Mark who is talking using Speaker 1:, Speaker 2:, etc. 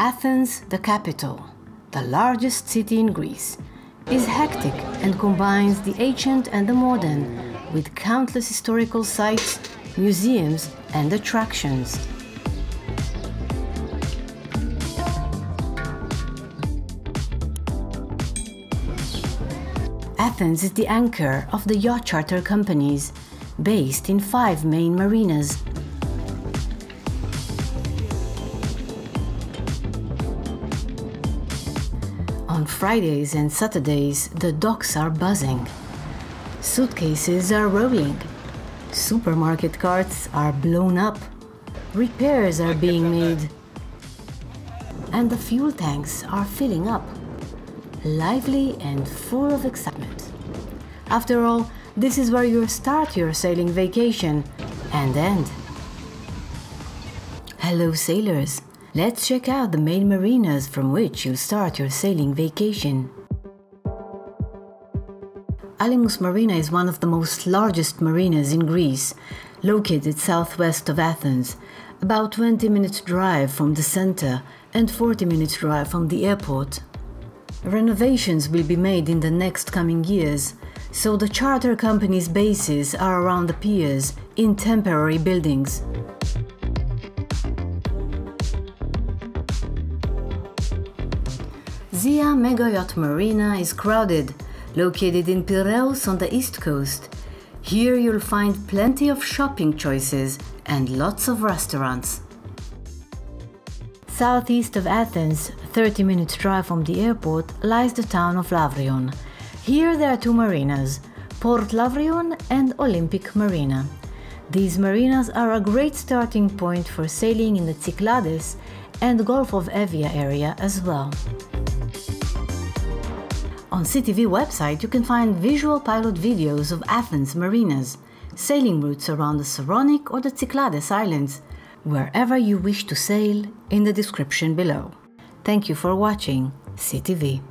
Speaker 1: Athens, the capital, the largest city in Greece, is hectic and combines the ancient and the modern with countless historical sites, museums, and attractions. Athens is the anchor of the yacht charter companies, based in five main marinas. On Fridays and Saturdays, the docks are buzzing. Suitcases are rolling. Supermarket carts are blown up. Repairs are being made. And the fuel tanks are filling up. Lively and full of excitement. After all, this is where you start your sailing vacation and end. Hello, sailors. Let's check out the main marinas from which you'll start your sailing vacation. Alimos Marina is one of the most largest marinas in Greece, located southwest of Athens, about 20 minutes drive from the center and 40 minutes drive from the airport. Renovations will be made in the next coming years, so the charter company's bases are around the piers in temporary buildings. Zea Mega Yacht Marina is crowded, located in Piraeus on the east coast. Here you'll find plenty of shopping choices and lots of restaurants. Southeast of Athens, 30 minutes drive from the airport, lies the town of Lavrion. Here there are two marinas, Port Lavrion and Olympic Marina. These marinas are a great starting point for sailing in the Cyclades and Gulf of Evia area as well. On SeaTV website you can find visual pilot videos of Athens marinas, sailing routes around the Saronic or the Cyclades islands, wherever you wish to sail in the description below. Thank you for watching SeaTV.